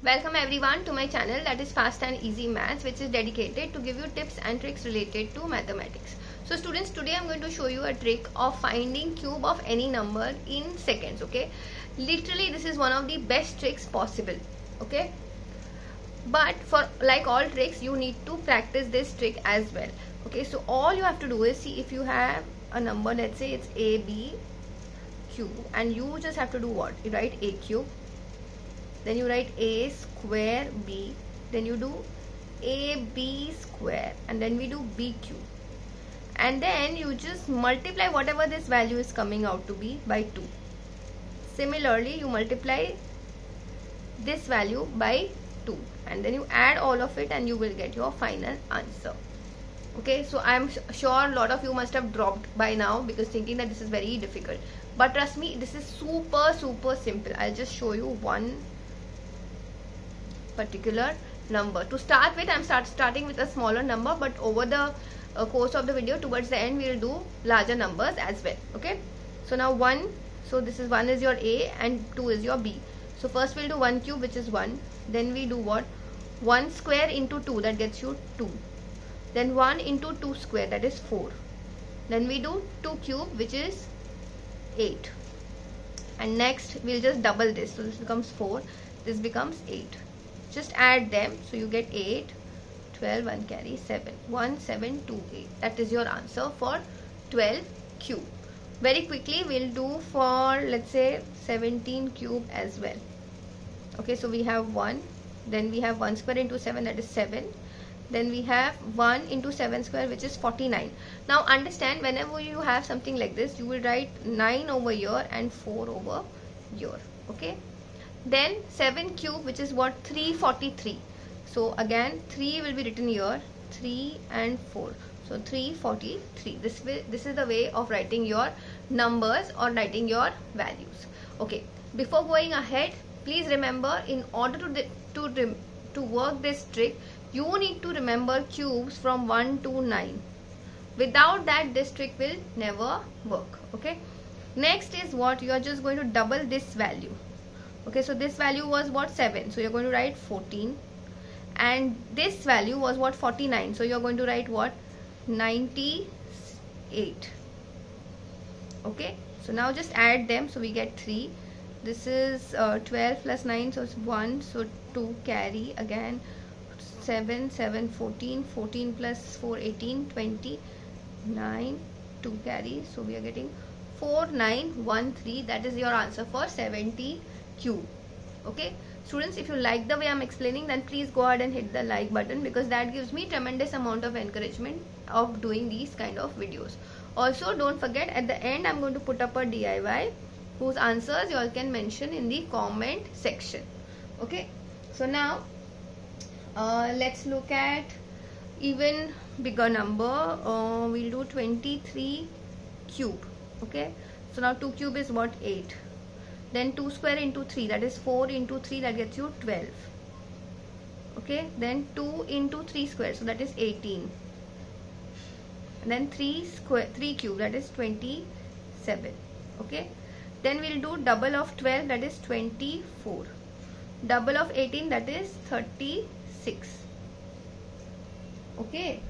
Welcome everyone to my channel that is Fast and Easy Maths which is dedicated to give you tips and tricks related to mathematics. So students today I'm going to show you a trick of finding cube of any number in seconds okay. Literally this is one of the best tricks possible okay. But for like all tricks you need to practice this trick as well okay. So all you have to do is see if you have a number let's say it's a b cube and you just have to do what you write a cube then you write a square b. Then you do ab square. And then we do b cube. And then you just multiply whatever this value is coming out to be by 2 similarly you multiply this value by 2 and then you add all of it and you will get your final answer. Okay so i'm sure a lot of you must have dropped by now because thinking that this is very difficult. But trust me this is super super simple. I'll just show you one particular number. To start with i'm start starting with a smaller number but over the uh, course of the video towards the end we'll do larger numbers as well okay? So now one so this is one is your a and two is your b. So first we'll do one cube which is one. Then we do what? One square into two that gets you two. Then 1 into 2 square that is 4 then we do 2 cube which is 8 and next we'll just double this. So this becomes 4 this becomes 8 just add them so you get 8 12 1 carry 7 1 7 2 8 that is your answer for 12 cube. Very quickly we'll do for let's say 17 cube as well. Okay so we have 1 then we have 1 square into 7 that is 7 then we have 1 into 7 square which is 49 now understand whenever you have something like this you will write 9 over here and 4 over here. Okay then 7 cube which is what? 343 so again 3 will be written here. 3 and 4 so 343 this way this is the way of writing your numbers or writing your values. Okay. Before going ahead please remember in order to to to work this trick you need to remember cubes from 1 to 9 without that this trick will never work. Okay. Next is what? You are just going to double this value okay so this value was what? 7 so you're going to write 14 and this value was what? 49 so you're going to write what? 98 okay so now just add them so we get 3 this is uh, 12 plus 9 so it's 1 so 2 carry again. 7 7 14 14 plus 4 18 20 9 2 carry. So we are getting 4 9 1 3 that is your answer for 70 cube okay? Students if you like the way i'm explaining then please go ahead and hit the like button because that gives me tremendous amount of encouragement of doing these kind of videos. Also don't forget at the end i'm going to put up a diy whose answers you all can mention in the comment section. Okay? So now uh, let's look at even bigger number. Uh, we'll do 23 cube. Okay? So now 2 cube is what? 8 then 2 square into 3 that is 4 into 3 that gets you 12 okay then 2 into 3 square so that is 18 and then 3 square 3 cube that is 27 okay then we'll do double of 12 that is 24 double of 18 that is 36 okay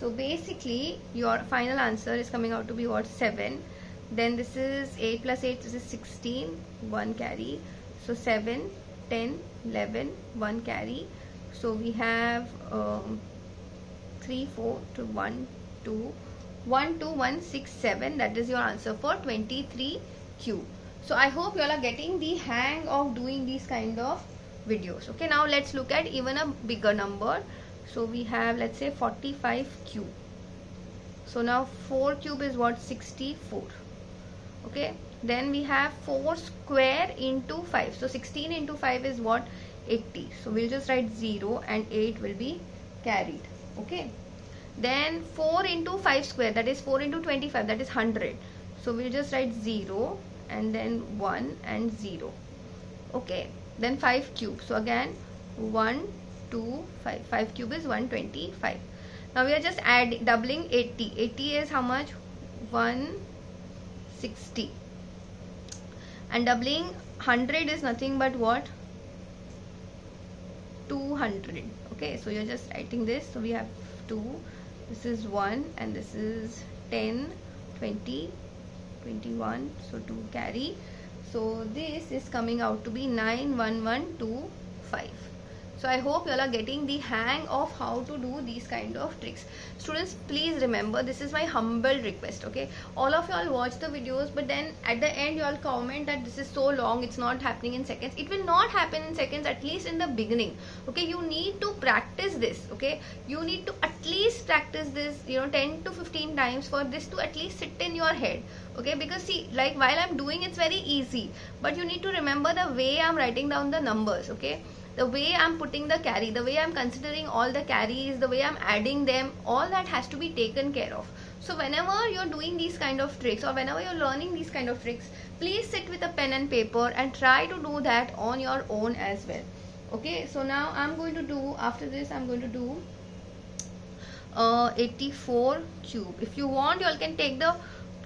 so basically your final answer is coming out to be what? 7 then this is 8 plus 8 this is 16 1 carry. So 7 10 11 1 carry. So we have um, 3 4 to 1 2 1 2 1 6 7 that is your answer for 23 cube so i hope you all are getting the hang of doing these kind of videos. Okay now let's look at even a bigger number. So we have let's say 45 cube so now 4 cube is what? 64 okay? Then we have 4 square into 5 so 16 into 5 is what? 80 so we'll just write 0 and 8 will be carried. Okay? Then 4 into 5 square that is 4 into 25 that is 100 so we'll just write 0 and then 1 and 0 okay? Then 5 cube so again 1 2 5 5 cube is 125 now we are just adding doubling 80 80 is how much 160 and doubling 100 is nothing but what? 200 okay so you're just writing this. So we have 2 this is 1 and this is 10 20 21 so 2 carry. So this is coming out to be 91125 so i hope you all are getting the hang of how to do these kind of tricks. Students please remember this is my humble request okay? All of you all watch the videos but then at the end you all comment that this is so long it's not happening in seconds. It will not happen in seconds at least in the beginning okay? You need to practice this okay? You need to at least practice this you know 10 to 15 times for this to at least sit in your head okay? Because see like while i'm doing it's very easy but you need to remember the way i'm writing down the numbers okay the way I'm putting the carry, the way I'm considering all the carries, the way I'm adding them, all that has to be taken care of. So whenever you're doing these kind of tricks or whenever you're learning these kind of tricks, please sit with a pen and paper and try to do that on your own as well. Okay, so now I'm going to do, after this I'm going to do uh, 84 cube. If you want, you all can take the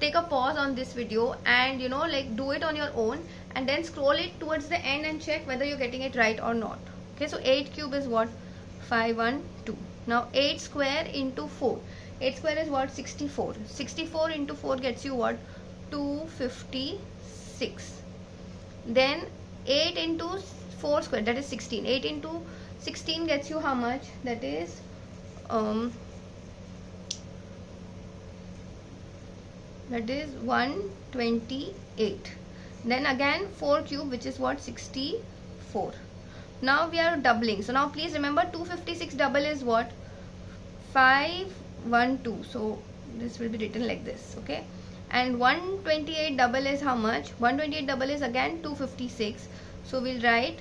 take a pause on this video and you know like do it on your own and then scroll it towards the end and check whether you're getting it right or not. Okay so 8 cube is what? 512 now 8 square into 4 8 square is what? 64 64 into 4 gets you what? 256 then 8 into 4 square that is 16 8 into 16 gets you how much? That is um that is 128 then again 4 cube which is what? 64 now we are doubling. So now please remember 256 double is what? 512 so this will be written like this okay? And 128 double is how much? 128 double is again 256 so we'll write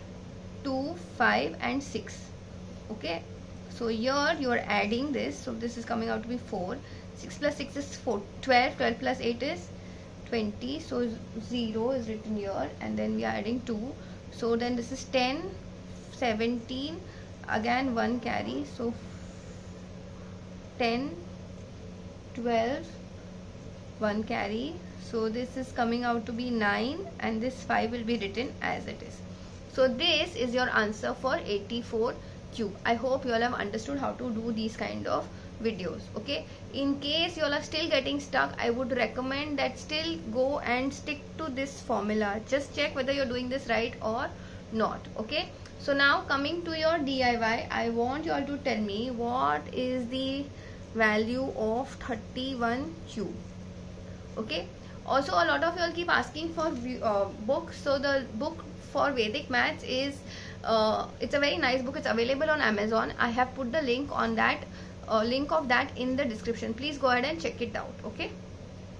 2 5 and 6 okay? So here you are adding this. So this is coming out to be 4 6 plus 6 is 4 12 12 plus 8 is 20 so 0 is written here and then we are adding 2 so then this is 10 17 again 1 carry so 10 12 1 carry. So this is coming out to be 9 and this 5 will be written as it is. So this is your answer for 84 cube. I hope you all have understood how to do these kind of videos okay? In case you all are still getting stuck i would recommend that still go and stick to this formula. Just check whether you're doing this right or not okay? So now coming to your diy i want you all to tell me what is the value of 31 cube okay? Also a lot of you all keep asking for uh, books. So the book for vedic maths is uh, it's a very nice book. It's available on amazon. I have put the link on that uh, link of that in the description. Please go ahead and check it out okay